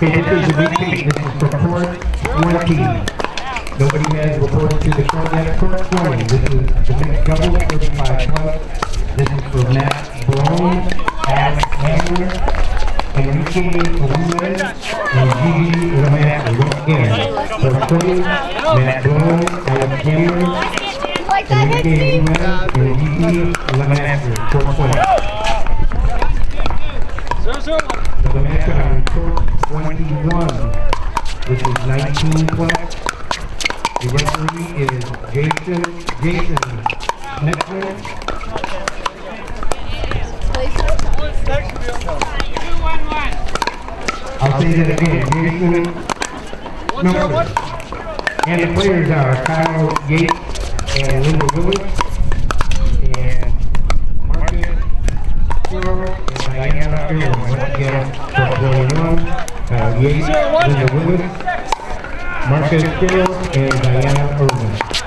The repeat. This is for 20. Nobody has reported to the court yet. Court 20. This is the mixed double 35 plus. This is for Matt Brown, Alex Hamler, Enrique Ramirez, and Gigi again, for 20, Matt Brown, Alex hits Enrique. Ramirez, and Gigi Lamar. Court 20. For the match on court 21, which is 19 plus. The referee is Jason, Jason Schneckler. I'll say that again, Jason Schneckler. And the players are Kyle Yates and Linda Lewis. And Marcus Diana Irwin. Once again, for 21, Kyle Yates, Linda. Marcus Gill and Diana Irwin.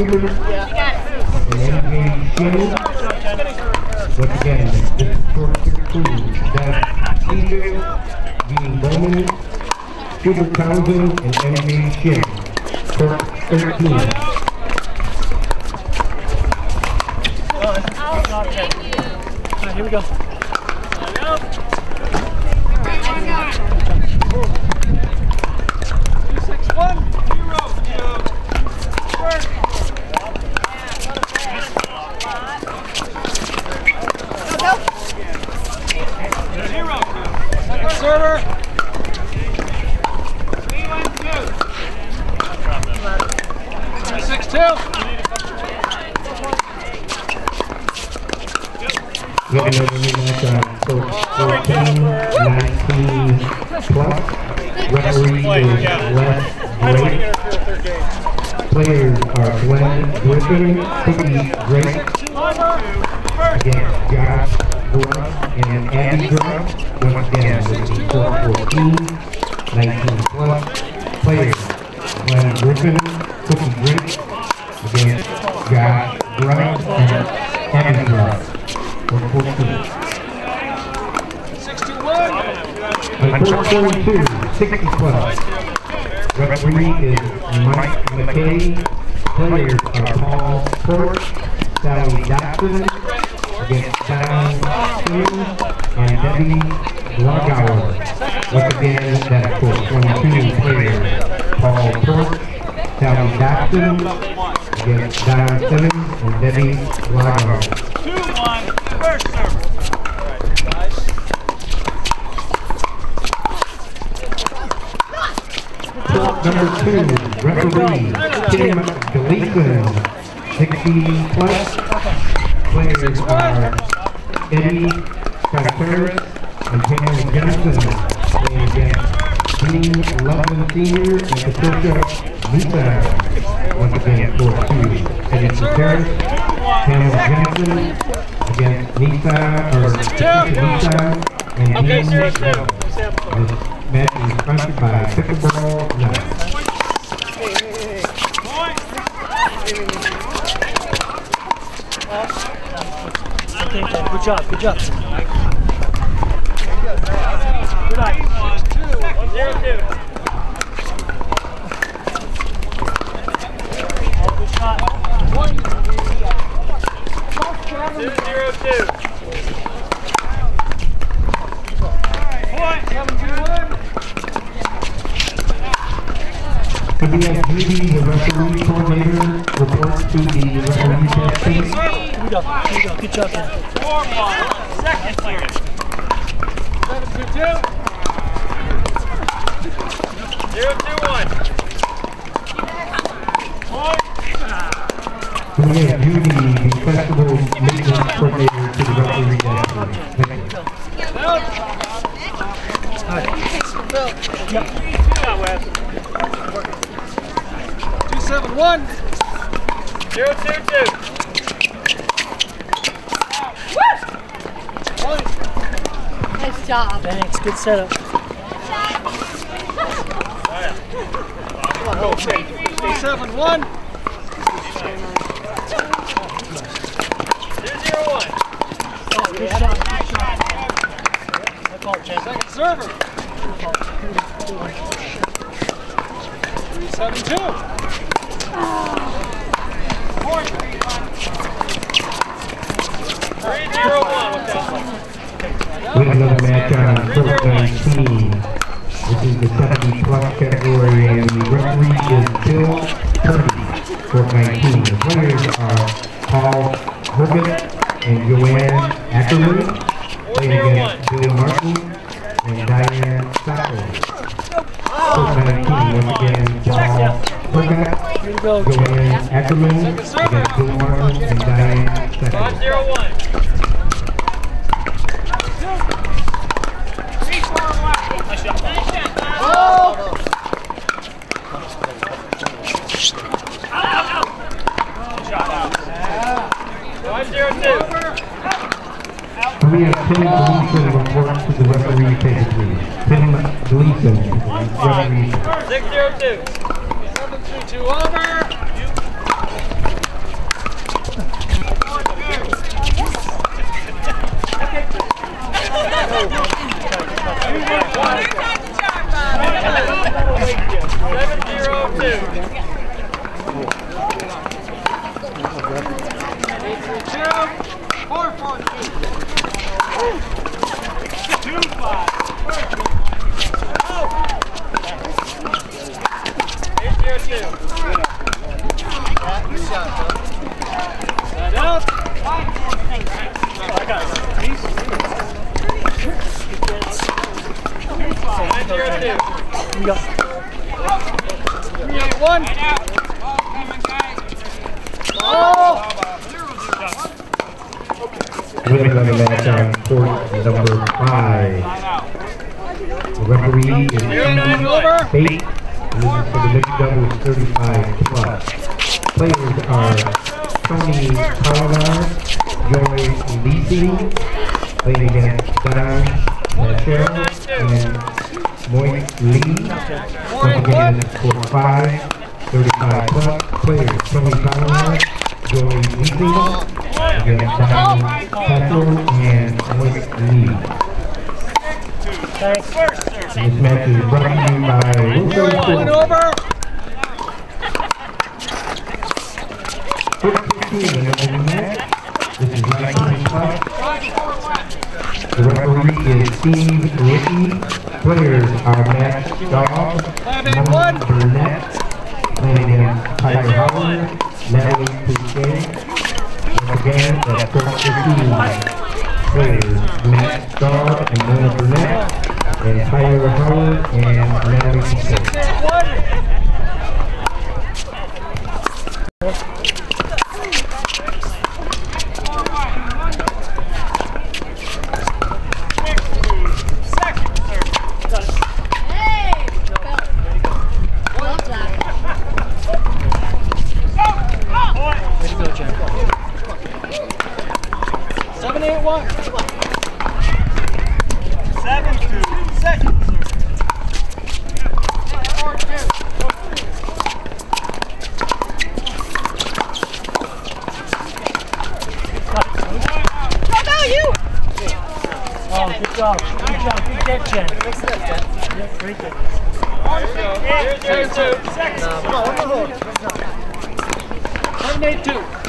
Against Hubert and MJ Shin. Once again, is court 13, Doug Pico, Dean Bowman, Hubert Townsend, and MJ Shin. Court 13. Here we go. Two, six, two. Looking over the match on court 14, 19 plus. Referee is Les Drake. Players are Glenn Griffin, Cookie Drake, against Josh Grubb and Abby Grubb. Once again, this is court 14, 19 plus. Players Glenn Griffin, Cookie Drake, against Josh Grubb and Abby Grubb. Court 14. Six, two, one. On court 42, 60 plus. Referee is Mike McKay. Players are Paul Court, Sally Dodson, Dodson against Don Simmons and Debbie. Two, one, first server. Number two, referee Tim Gleason, 60 plus. Players are Eddie Contreras and Pam Johnson. Playing against Dean Loveland Senior and Patricia Misa. Once again, court two, Eddie Contreras, Pam Johnson against Misa, or Misa and Okay, two. Loveland. This match is sponsored by Pickleball Nuts. Good job, good job. Good night. Zero, two. Oh, good shot. WS Judy, the referee coordinator, reports to the referee please. Here we go, here we go. Good job. Four, one. Second. Seven, two, two. Zero, two, one. Point. The festival maintenance coordinator to the referee. Thank you. Wes. Two, seven, one. Zero, two, two. Nice job. Thanks, good setup. Two, seven, one. One. Oh, good shot, good shot. I call it, Second server. Three, seven, two. Four, three, one. Three, zero, one. What's that? We have another match on court 19. This is the 70 plus category and the referee is Bill Kirby, court 19. The players are Paul Herbert and Joanne Ackerman. Playing against Bill Martin and Diane Sacco. Court 19, once again, we go. Joanne Ackerman Bill Martin and Diane one. Five, zero, two. We have Tim Gleason report to the referee table, please. Tim Gleason, referee. Six, zero, two. Seven, three, two, over. Seven, zero, two. Four, four, two. One. Have another match on court number five. The referee is. Bate. This is for the mixed doubles 35 plus. Players are Tony Palavar, Joy Leasing, playing against Don Machero and Moit Lee. Once again, this five, 35 plus. Players Tony Palavar, Joy Leasing, against and Wake This match is brought to you by Russo Sports. over. 15 in the match. This is Mike Hitchcock. The referee is Steve Ricky. Players are Matt Dawg, Mike Burnett, Landon Tyler Howard, Natalie Pouchet, again at 4.15. Players Matt Starr and Mona Burnett and Tyler Howard and Natalie Sinclair. job. Good job. Good catch, Jen. Yep, great catch. Here's your two. Six. No. Come on, one more hold. One eight two.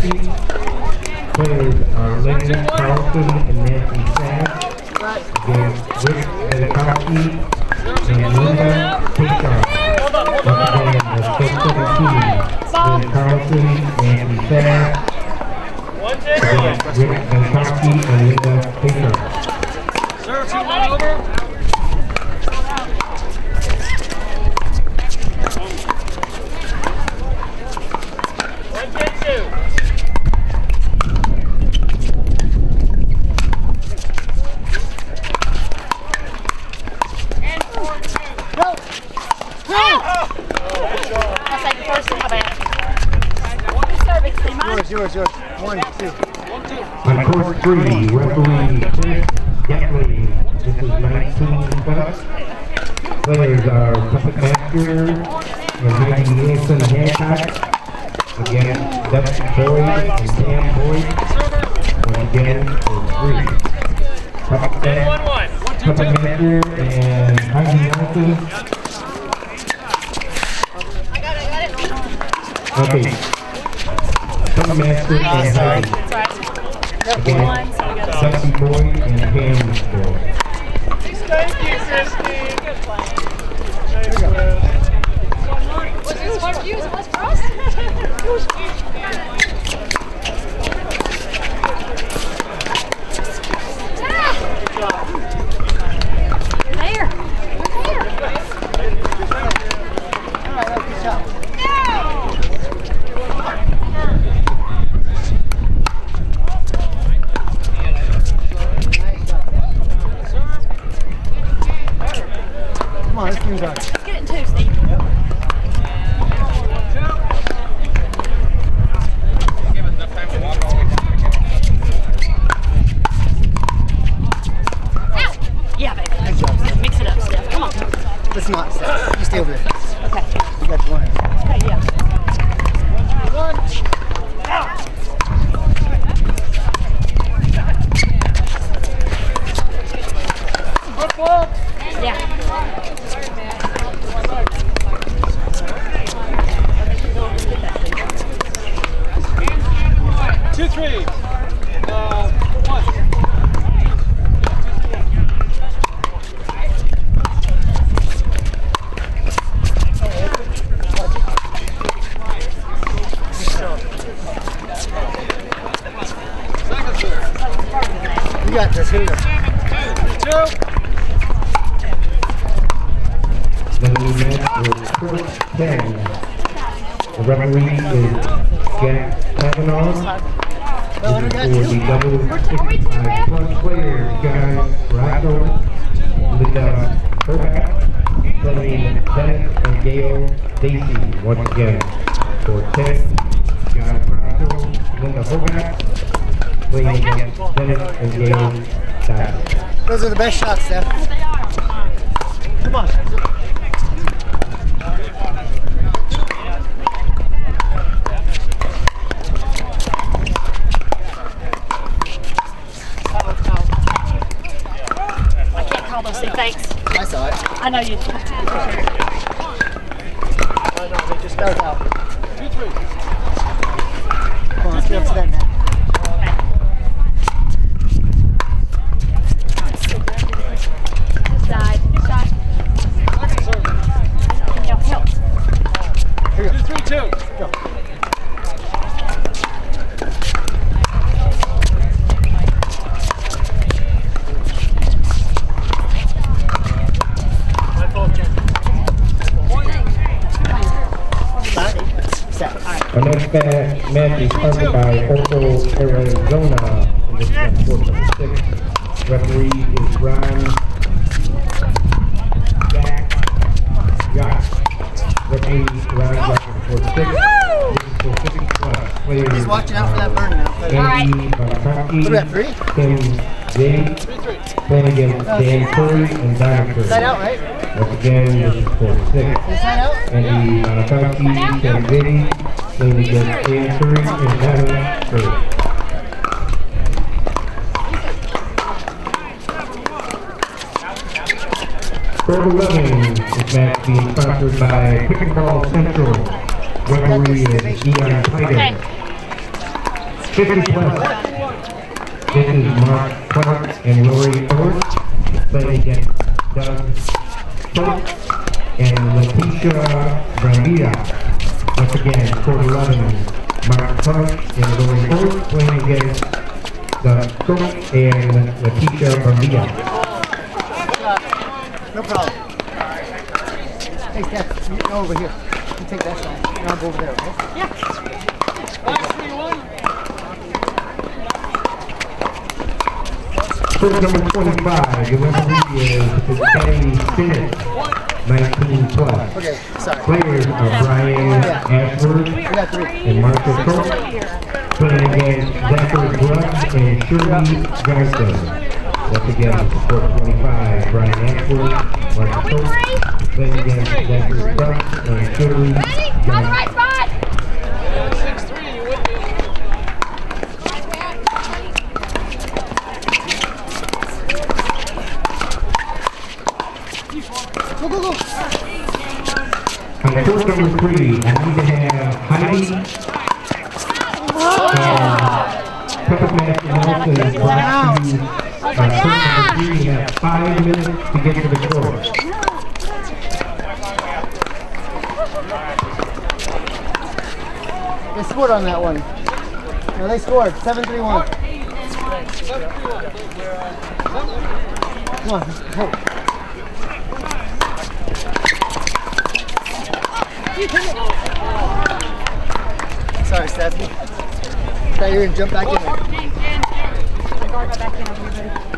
Thank you. players are Papa Connector and Heidi Nielsen Hancock. Again, Dustin Boyd and Sam Boyd. Once again, for three. Papa Connector and Heidi Nielsen. Okay. Some master and Heidi. Again, Dustin Boyd and Pam Boyd. Was it as hard for you as for us? Good job. Know you. I know, they just started out. Come on, let's get up to that net. Good side. Good side. Second serve. Help, help. Two, three, two. Go. Set. Our next match is sponsored by Orco, Arizona. And this is court number six. Referee is Ron Jack Yacht. Referee Ron Yacht on court six. This is for Pacific Plus. Players He's watching out for that burn now. Andy about three? Tim James, playing against Dan Curry and Donna Curry. Side out, right? Once again, this is for six. Is side out? Andy Barakowski, Tim playing against Curry and Donna Curry. Third 11, this match being sponsored by Pickleball Central. Referee is Dion. Titus. 50 plus. This is Mark Clark and Lori Thorpe playing against Doug Schultz and Leticia Brambilla. Once again, court 11, Mark Clark and Lori Thorpe playing against Doug Schultz and Leticia Brambilla. No problem. Hey, Steph, you go over here. You take that side, and I'll go over there, okay? One. First number 25, the referee is Kenny Stinnett, 19 plus. Okay, sorry. Players are Brian Ashford We and Martha Coates, playing against Zachary Grubb and Shirley Johnson. Once again, support 25, Brian Ashford, Martha Coates, playing against Zachary Grubb and Shirley Ready? On the Johnson. right spot. Six, three. You with me? Go, go, go. On the first number three, I need to have Heidi and Pepper Master Nelson is brought to you. Uh, first number three, have five minutes to get to the court. They scored on that one. No, they scored. 7-3-1. Come on. Hey. Sorry, Stephanie. Thought you were gonna jump back in there.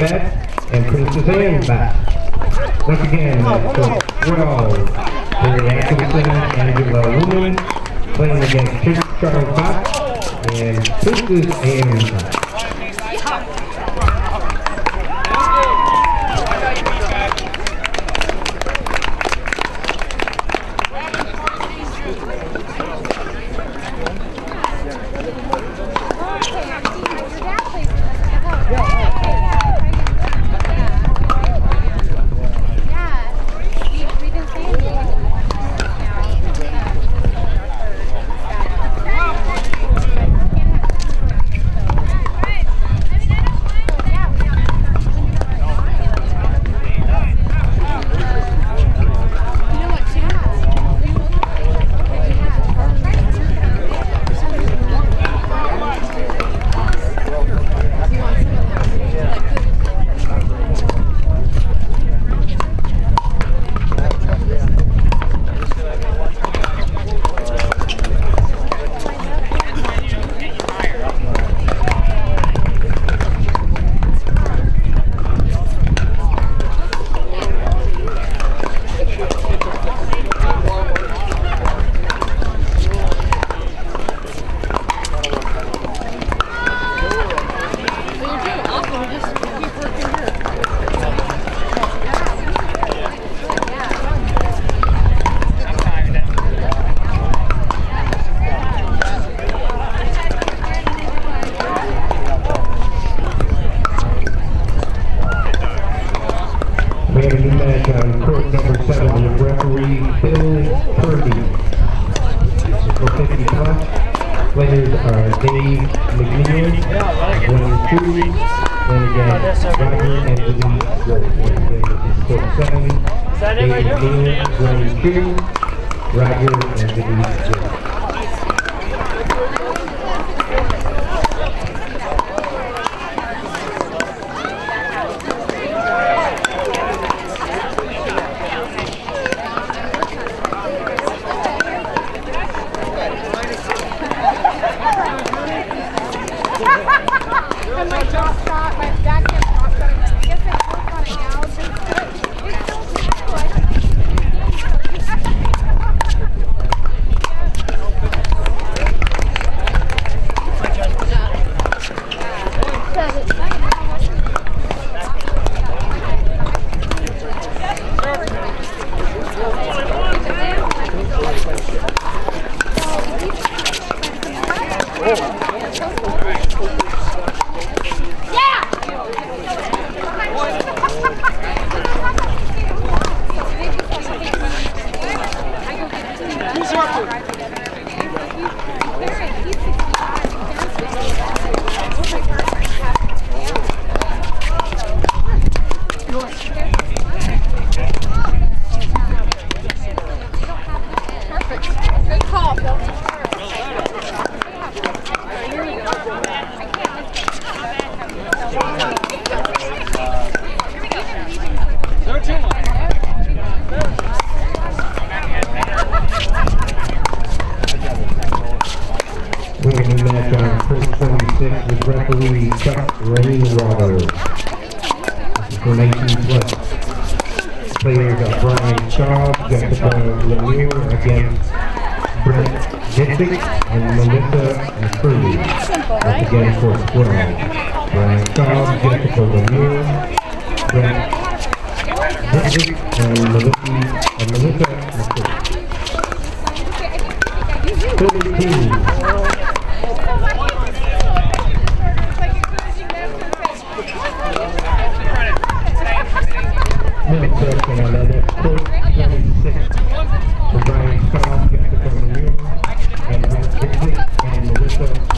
back, and puts his hand back. Once again, so Roll. Henry Atkinson, Angela Lumen, playing against Charles Fox, and puts his hand back. You. Oh. Brian you. And and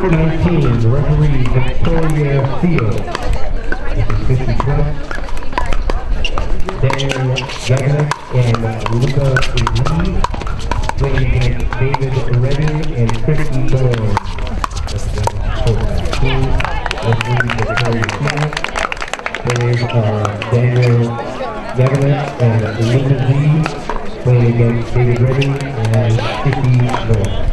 the referee Victoria Field. is coach, Dan and uh, Luca Lee, playing against David Reddy and Christy Doyle. That's the coach Referee Victoria Field. Players are Daniel Gagnon and Luca Lee, playing against David Reddy and Christy Burns.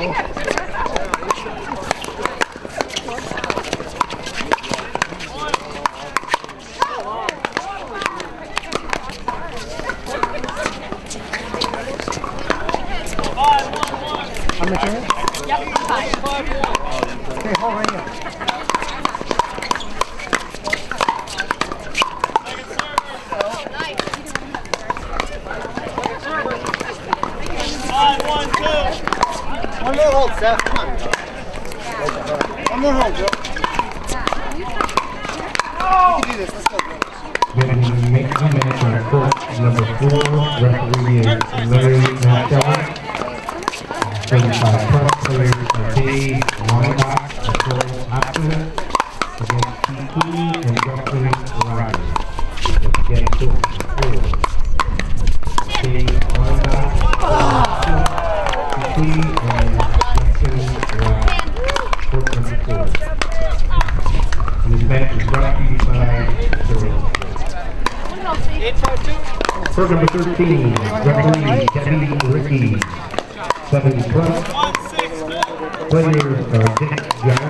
Yep.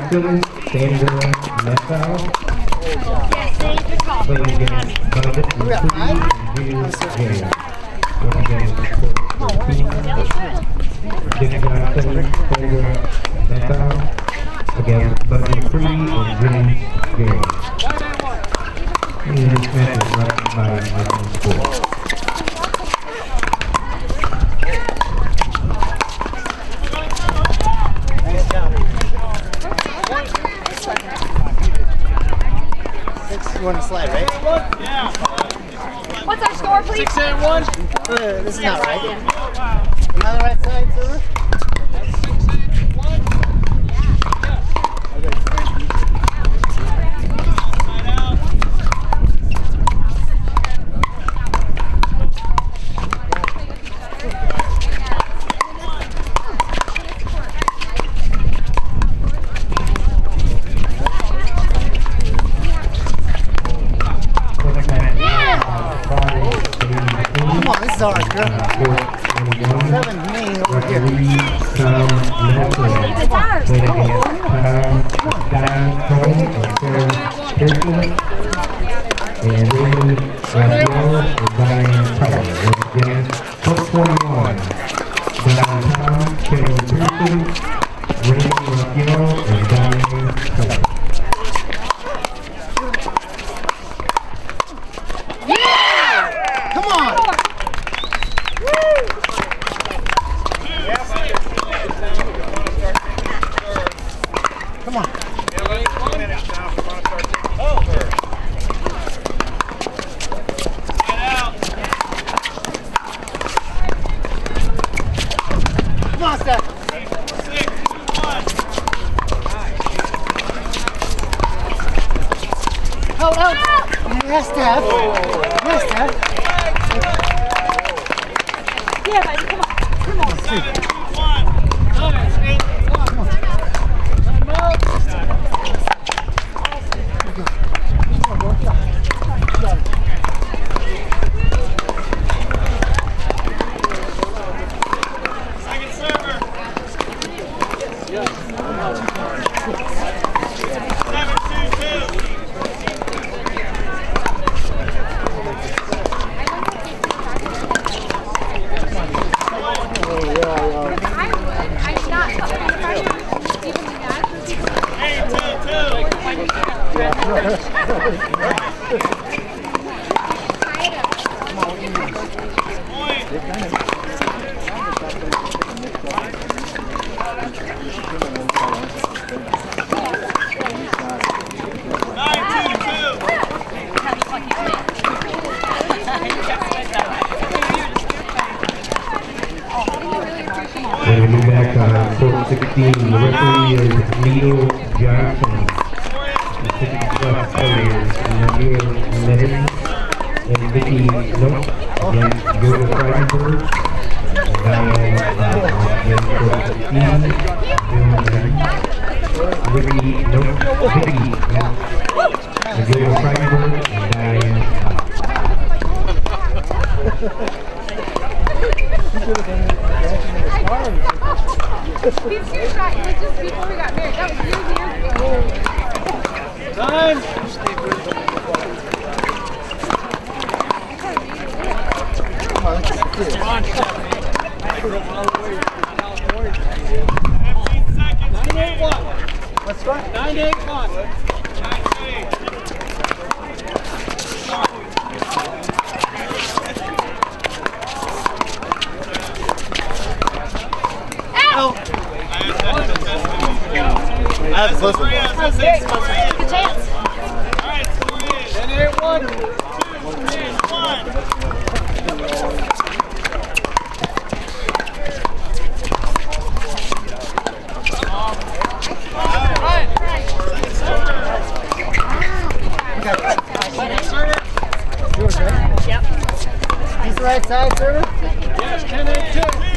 Actors, Sandra Messal, playing against Budget and Julius James. Against Budget Free and Julius James. And this match is run by Michael Sports. This is not right. 21. Downtown We're going to move back to uh, 16. The out. That's close one. Good chance. All right, and it one, two, three, one. Yep. He's the right side, server? Yes, 10 2.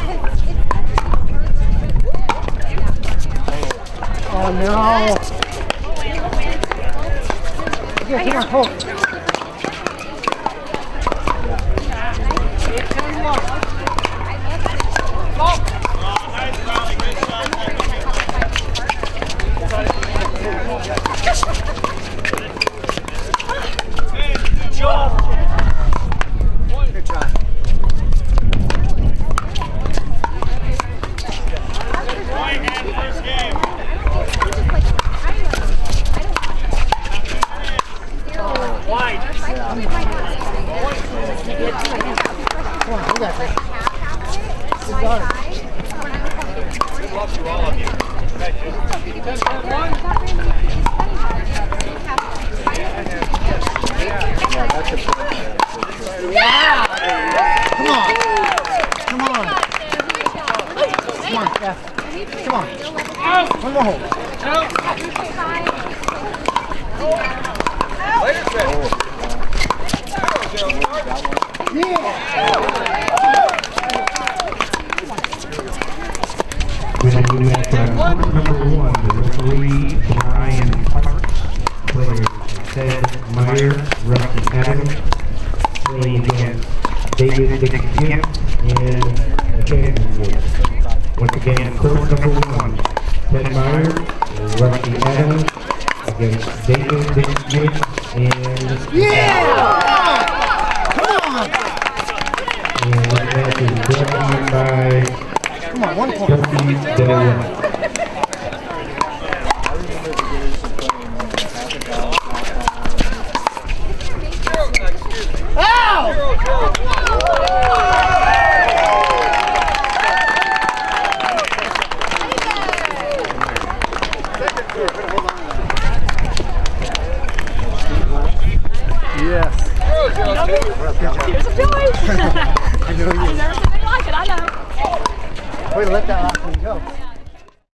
Oh no! Okay, come on, hold. Yeah. Oklahoma. There's David, David, and... Yeah!